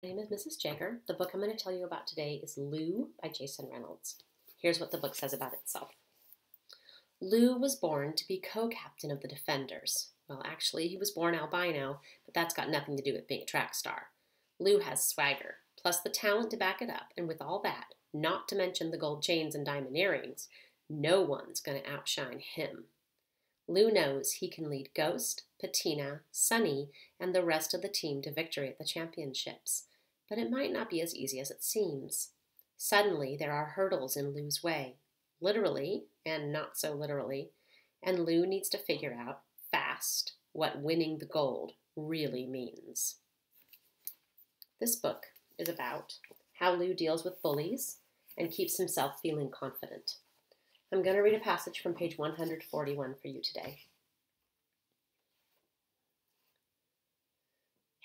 My name is Mrs. Jaeger. The book I'm going to tell you about today is Lu by Jason Reynolds. Here's what the book says about itself. Lu was born to be co-captain of the Defenders. Well, actually, he was born albino, but that's got nothing to do with being a track star. Lu has swagger, plus the talent to back it up, and with all that, not to mention the gold chains and diamond earrings, no one's going to outshine him. Lu knows he can lead Ghost, Patina, Sunny, and the rest of the team to victory at the championships, but it might not be as easy as it seems. Suddenly, there are hurdles in Lu's way, literally and not so literally, and Lu needs to figure out fast what winning the gold really means. This book is about how Lu deals with bullies and keeps himself feeling confident. I'm going to read a passage from page 141 for you today.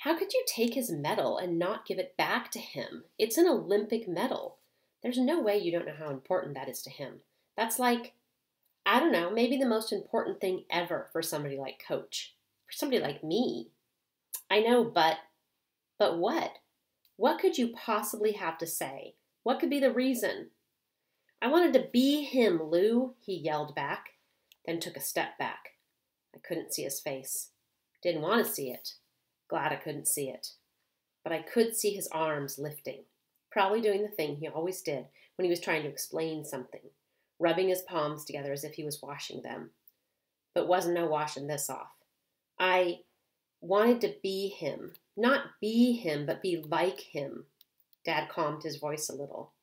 How could you take his medal and not give it back to him? It's an Olympic medal. There's no way you don't know how important that is to him. That's like, I don't know, maybe the most important thing ever for somebody like Coach, for somebody like me. I know, but, but what? What could you possibly have to say? What could be the reason? I wanted to be him, Lu, he yelled back, then took a step back. I couldn't see his face. Didn't want to see it. Glad I couldn't see it. But I could see his arms lifting, probably doing the thing he always did when he was trying to explain something, rubbing his palms together as if he was washing them. But wasn't no washing this off. I wanted to be him. Not be him, but be like him. Dad calmed his voice a little.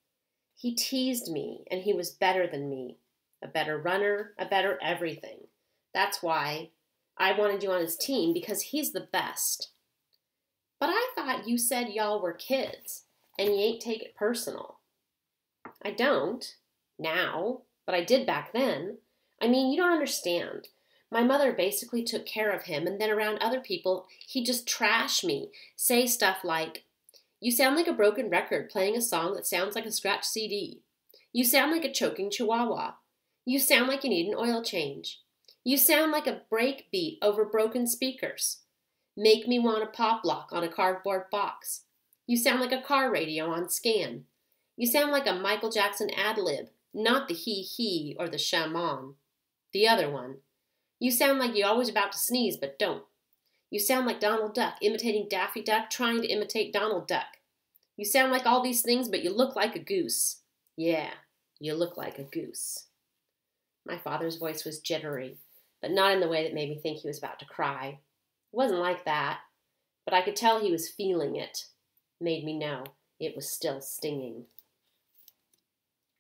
He teased me, and he was better than me a better runner, a better everything. That's why I wanted you on his team because he's the best. But I thought you said y'all were kids and you ain't take it personal. I don't now, but I did back then. I mean, you don't understand. My mother basically took care of him, and then around other people, he'd just trash me, say stuff like, you sound like a broken record playing a song that sounds like a scratched CD. You sound like a choking chihuahua. You sound like you need an oil change. You sound like a break beat over broken speakers. Make me want a pop lock on a cardboard box. You sound like a car radio on scan. You sound like a Michael Jackson ad lib, not the he he or the shaman. The other one. You sound like you're always about to sneeze but don't. You sound like Donald Duck imitating Daffy Duck trying to imitate Donald Duck. You sound like all these things, but you look like a goose. Yeah, you look like a goose. My father's voice was jittery, but not in the way that made me think he was about to cry. It wasn't like that, but I could tell he was feeling it. Made me know it was still stinging.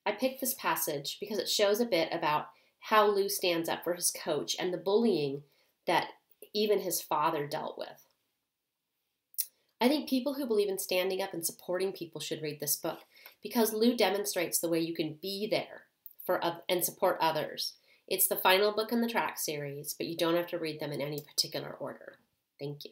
I picked this passage because it shows a bit about how Lu stands up for his coach and the bullying that even his father dealt with. I think people who believe in standing up and supporting people should read this book because Lu demonstrates the way you can be there for and support others. It's the final book in the track series, but you don't have to read them in any particular order. Thank you.